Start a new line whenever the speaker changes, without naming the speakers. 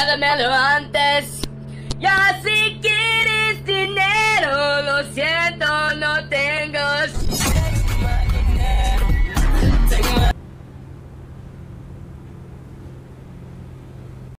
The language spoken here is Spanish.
Hágamelo antes. Ya si quieres dinero, lo siento.